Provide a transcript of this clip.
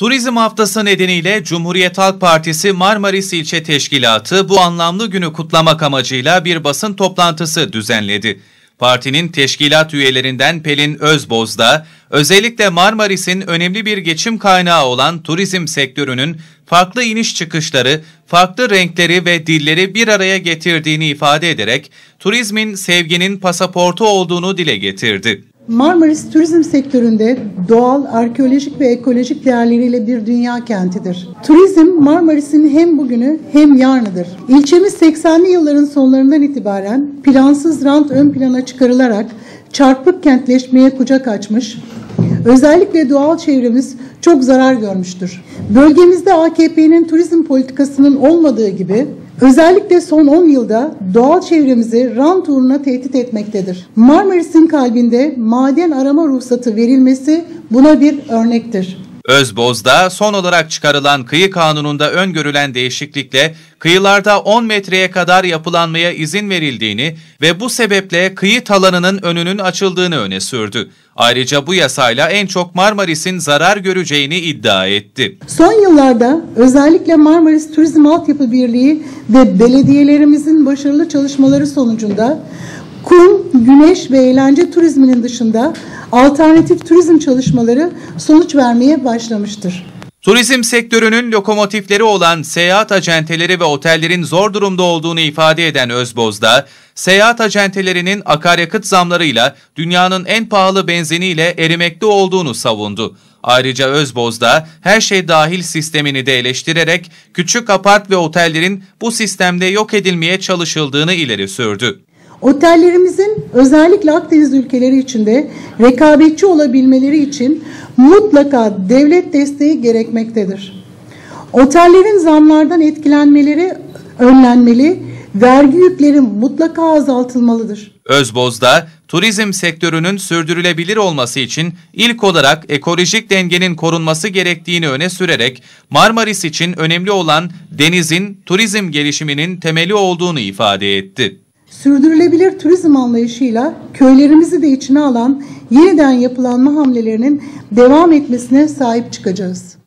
Turizm haftası nedeniyle Cumhuriyet Halk Partisi Marmaris İlçe Teşkilatı bu anlamlı günü kutlamak amacıyla bir basın toplantısı düzenledi. Partinin teşkilat üyelerinden Pelin Özboz da özellikle Marmaris'in önemli bir geçim kaynağı olan turizm sektörünün farklı iniş çıkışları, farklı renkleri ve dilleri bir araya getirdiğini ifade ederek turizmin sevginin pasaportu olduğunu dile getirdi. Marmaris turizm sektöründe doğal, arkeolojik ve ekolojik değerleriyle bir dünya kentidir. Turizm Marmaris'in hem bugünü hem yarınıdır. İlçemiz 80'li yılların sonlarından itibaren plansız rant ön plana çıkarılarak çarpık kentleşmeye kucak açmış, özellikle doğal çevremiz çok zarar görmüştür. Bölgemizde AKP'nin turizm politikasının olmadığı gibi Özellikle son 10 yılda doğal çevremizi rant uğruna tehdit etmektedir. Marmaris'in kalbinde maden arama ruhsatı verilmesi buna bir örnektir. Özboz'da son olarak çıkarılan kıyı kanununda öngörülen değişiklikle kıyılarda 10 metreye kadar yapılanmaya izin verildiğini ve bu sebeple kıyı talanının önünün açıldığını öne sürdü. Ayrıca bu yasayla en çok Marmaris'in zarar göreceğini iddia etti. Son yıllarda özellikle Marmaris Turizm Altyapı Birliği ve belediyelerimizin başarılı çalışmaları sonucunda kum, güneş ve eğlence turizminin dışında alternatif turizm çalışmaları sonuç vermeye başlamıştır. Turizm sektörünün lokomotifleri olan seyahat acenteleri ve otellerin zor durumda olduğunu ifade eden Özboz'da, seyahat acentelerinin akaryakıt zamlarıyla dünyanın en pahalı benziniyle erimekte olduğunu savundu. Ayrıca Özboz'da her şey dahil sistemini de eleştirerek küçük apart ve otellerin bu sistemde yok edilmeye çalışıldığını ileri sürdü. Otellerimizin özellikle Akdeniz ülkeleri içinde rekabetçi olabilmeleri için mutlaka devlet desteği gerekmektedir. Otellerin zamlardan etkilenmeleri önlenmeli, vergi yükleri mutlaka azaltılmalıdır. Özboz'da turizm sektörünün sürdürülebilir olması için ilk olarak ekolojik dengenin korunması gerektiğini öne sürerek Marmaris için önemli olan denizin turizm gelişiminin temeli olduğunu ifade etti sürdürülebilir turizm anlayışıyla köylerimizi de içine alan yeniden yapılanma hamlelerinin devam etmesine sahip çıkacağız.